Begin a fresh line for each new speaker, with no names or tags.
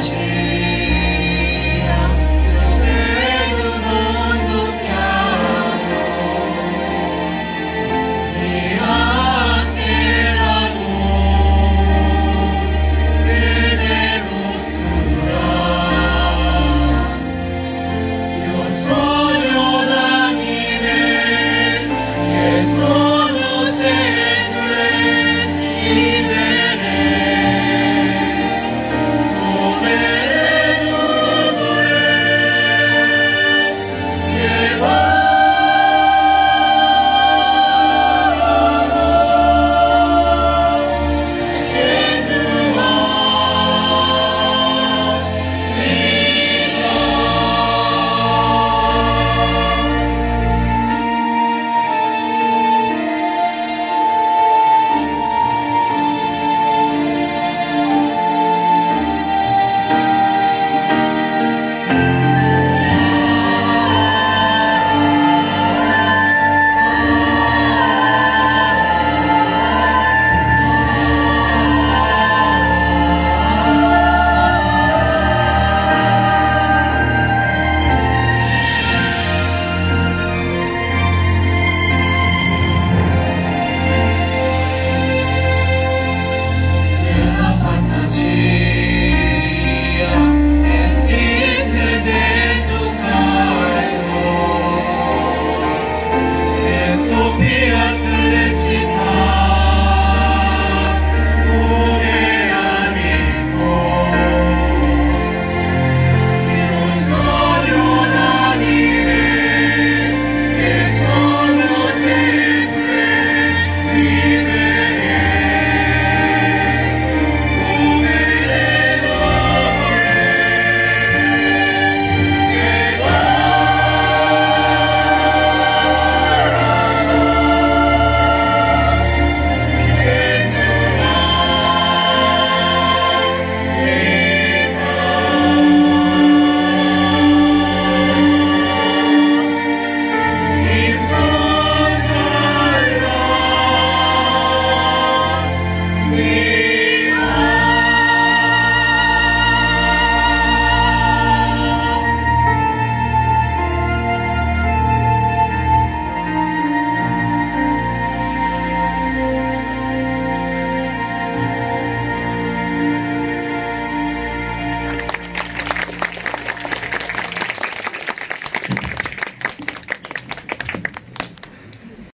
去。